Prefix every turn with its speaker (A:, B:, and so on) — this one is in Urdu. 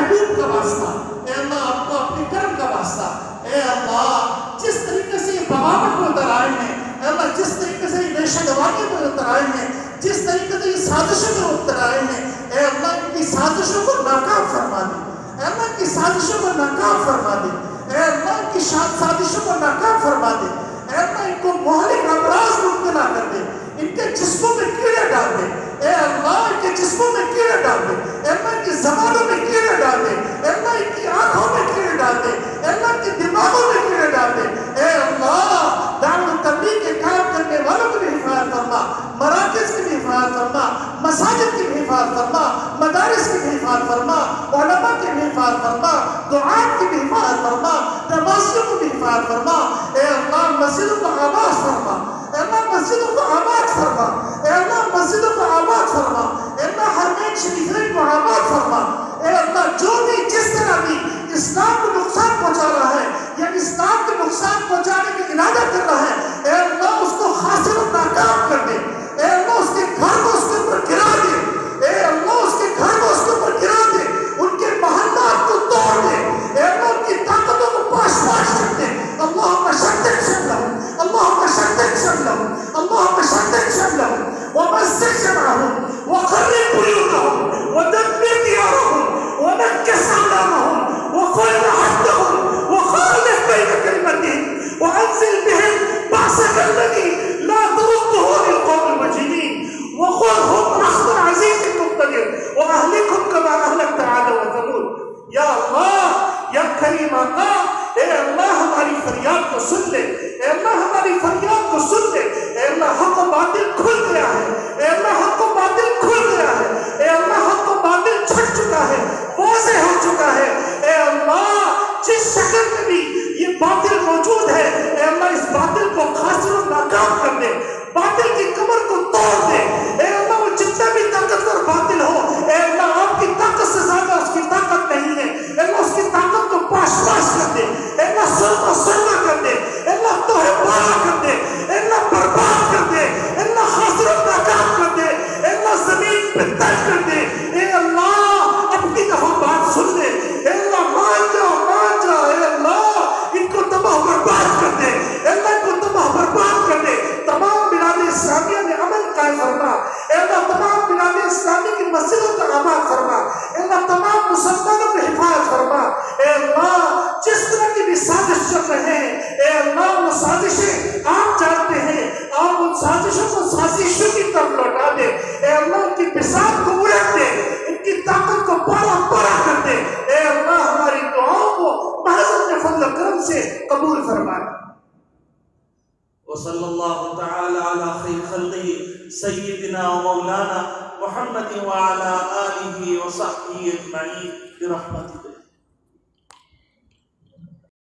A: محبوب کا واسطہ، اے اللہ آپ کو اپنے کرم کا واسطہ، اے اللہ، جس طریقے سے یہ بغاوت میں اتر آئے ہیں، اے اللہ، جس طریقے سے یہ نیشہ گوانی میں اتر آئے ہیں، جس طریقے سے یہ سازشوں میں اتر آئے ہیں، اے اللہ، ان کی سازشوں کو ناکام فرما دے۔ اے اللہ، ان کی سازشوں کو ناکام فرما دے۔ اے اللہ، ان کی سازشوں کو ناکام فرما دے۔ اے اللہ، ان کو مہلک امراض مبتلا کر دے۔ ان کے جسموں میں کیڑے ڈال دے۔ اے اللہ، ان کے جسموں میں کیڑے ڈال دے۔ اے اللہ، ان کی زبانوں مساجد فرما، مدارس کی بھی حفاظت فرما، علماء کی بھی حفاظت فرما دعات کی بھی حفاظت فرما نمازیوں کو بھی حفاظت فرما، اے اللہ مسجدوں کو آباد فرما، اے اللہ مسجدوں کو آباد فرما، اے اللہ مسجدوں کو آباد فرما، اے اللہ حرمین شریفین کو آباد فرما، اے اللہ جو بھی جس طرح بھی اسلام کو نقصان پہنچا رہا ہے یا اسلام کو نقصان پہنچانے کا ارادہ کر رہا ہے، اے اللہ یا اللہ، یا کریم آقا، اے اللہ ہماری فریاد کو سن لے، اے اللہ ہماری فریاد کو سن لے، اے اللہ حق و باطل کھل گیا ہے، اے اللہ حق و باطل کھل گیا ہے، اے اللہ حق و باطل چھٹ چکا ہے واضح ہو چکا ہے، اے اللہ جس شکل میں بھی یہ باطل موجود ہے، اے اللہ اس باطل کو خاصر و ناکام کر دے، باطل کی کمر کو توڑ دے اے اللہ سر کو سرما کر دے کر آپ جانتے ہیں، آپ ان سازشوں کو سازشوں کی طرف لوٹا دے اے اللہ، ان کی بساط کو الٹ دے ان کی طاقت کو پارا پارا کر دے اے اللہ، ہماری دعاؤں کو محض اپنے فضل و کرم سے قبول فرمائے
B: وصلى الله تعالى على خير خلقه سيدنا ومولانا محمد وعلى آله وصحبه أجمعين برحمتك